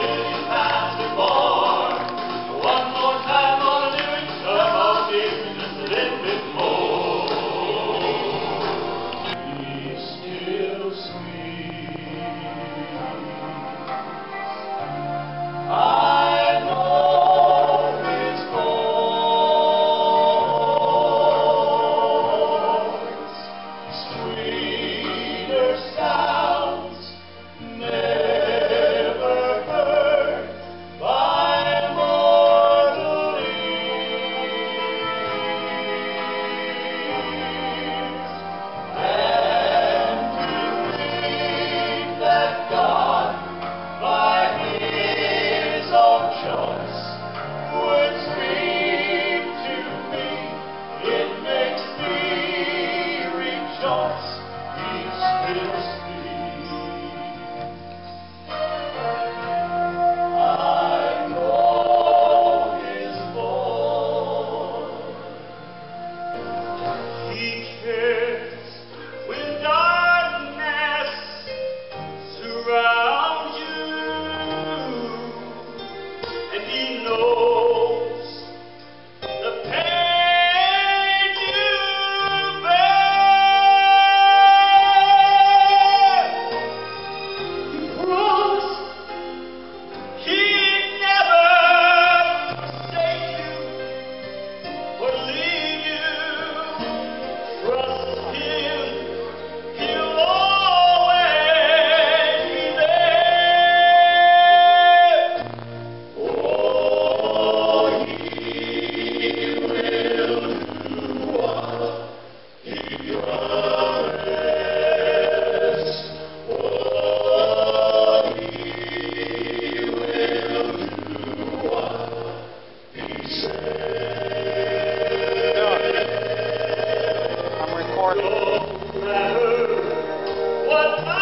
Bye. I'm